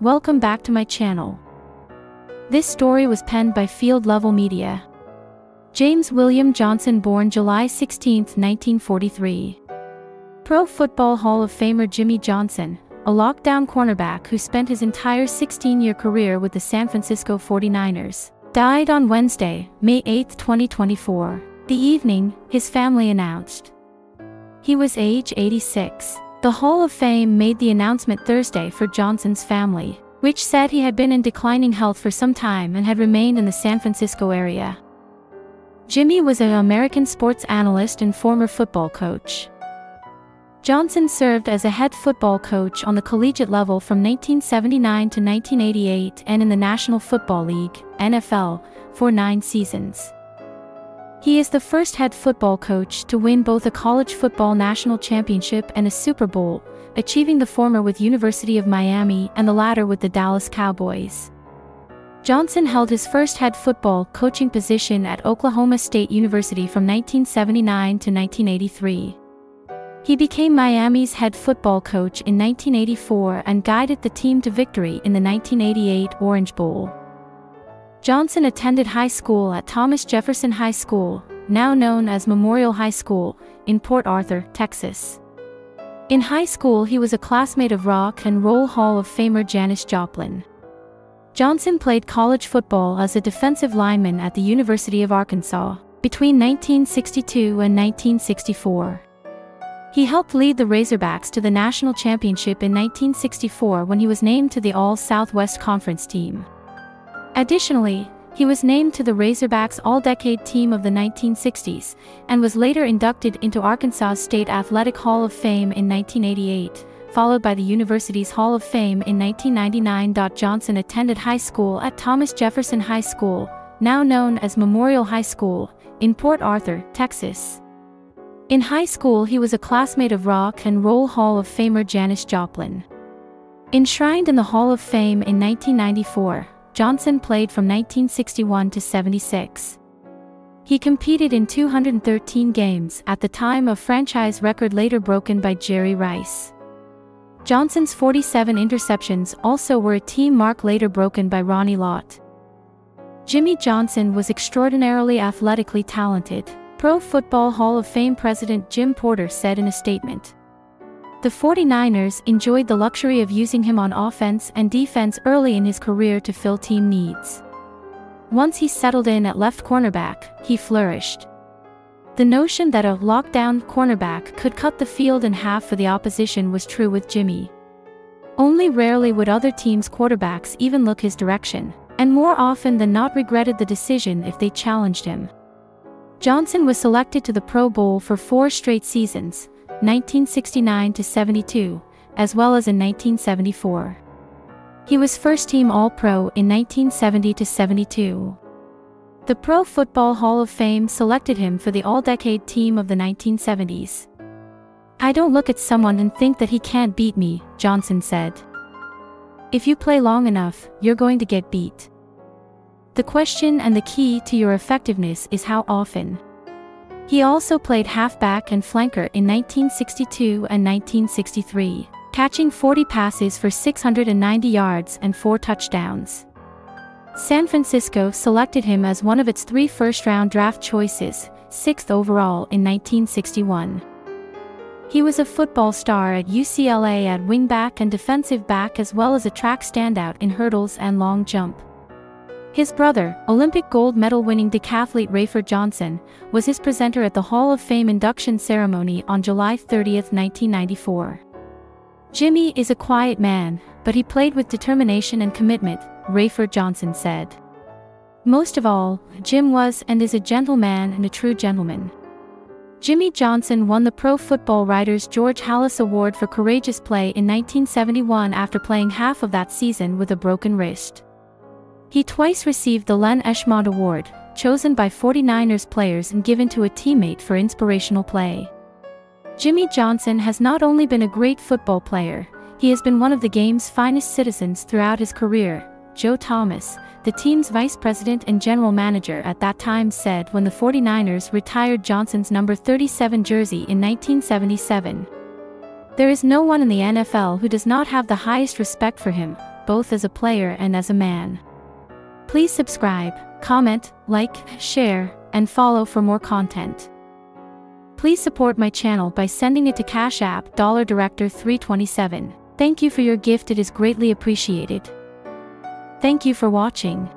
Welcome back to my channel. This story was penned by Field Level Media. James William Johnson born July 16, 1943. Pro Football Hall of Famer Jimmy Johnson, a lockdown cornerback who spent his entire 16-year career with the San Francisco 49ers, died on Wednesday, May 8, 2024. The evening, his family announced. He was age 86. The Hall of Fame made the announcement Thursday for Johnson's family, which said he had been in declining health for some time and had remained in the San Francisco area. Jimmy was an American sports analyst and former football coach. Johnson served as a head football coach on the collegiate level from 1979 to 1988 and in the National Football League, NFL, for nine seasons. He is the first head football coach to win both a college football national championship and a Super Bowl, achieving the former with University of Miami and the latter with the Dallas Cowboys. Johnson held his first head football coaching position at Oklahoma State University from 1979 to 1983. He became Miami's head football coach in 1984 and guided the team to victory in the 1988 Orange Bowl. Johnson attended high school at Thomas Jefferson High School, now known as Memorial High School, in Port Arthur, Texas. In high school he was a classmate of Rock and Roll Hall of Famer Janis Joplin. Johnson played college football as a defensive lineman at the University of Arkansas, between 1962 and 1964. He helped lead the Razorbacks to the national championship in 1964 when he was named to the All-Southwest Conference team. Additionally, he was named to the Razorbacks All-Decade Team of the 1960s, and was later inducted into Arkansas State Athletic Hall of Fame in 1988, followed by the university's Hall of Fame in 1999. Johnson attended high school at Thomas Jefferson High School, now known as Memorial High School, in Port Arthur, Texas. In high school he was a classmate of Rock and Roll Hall of Famer Janis Joplin. Enshrined in the Hall of Fame in 1994, Johnson played from 1961 to 76. He competed in 213 games at the time of franchise record later broken by Jerry Rice. Johnson's 47 interceptions also were a team mark later broken by Ronnie Lott. Jimmy Johnson was extraordinarily athletically talented, Pro Football Hall of Fame president Jim Porter said in a statement. The 49ers enjoyed the luxury of using him on offense and defense early in his career to fill team needs. Once he settled in at left cornerback, he flourished. The notion that a lockdown cornerback could cut the field in half for the opposition was true with Jimmy. Only rarely would other teams' quarterbacks even look his direction, and more often than not regretted the decision if they challenged him. Johnson was selected to the Pro Bowl for four straight seasons, 1969 to 72, as well as in 1974. He was first-team All-Pro in 1970 to 72. The Pro Football Hall of Fame selected him for the All-Decade team of the 1970s. I don't look at someone and think that he can't beat me, Johnson said. If you play long enough, you're going to get beat. The question and the key to your effectiveness is how often. He also played halfback and flanker in 1962 and 1963, catching 40 passes for 690 yards and 4 touchdowns. San Francisco selected him as one of its three first-round draft choices, sixth overall in 1961. He was a football star at UCLA at wingback and defensive back as well as a track standout in hurdles and long jump. His brother, Olympic gold medal winning decathlete Rafer Johnson, was his presenter at the Hall of Fame induction ceremony on July 30, 1994. Jimmy is a quiet man, but he played with determination and commitment, Rafer Johnson said. Most of all, Jim was and is a gentleman and a true gentleman. Jimmy Johnson won the Pro Football Writers George Halas Award for courageous play in 1971 after playing half of that season with a broken wrist. He twice received the Len Eshmont Award, chosen by 49ers players and given to a teammate for inspirational play. Jimmy Johnson has not only been a great football player, he has been one of the game's finest citizens throughout his career, Joe Thomas, the team's vice president and general manager at that time said when the 49ers retired Johnson's number 37 jersey in 1977. There is no one in the NFL who does not have the highest respect for him, both as a player and as a man. Please subscribe, comment, like, share, and follow for more content. Please support my channel by sending it to Cash App Dollar Director 327. Thank you for your gift it is greatly appreciated. Thank you for watching.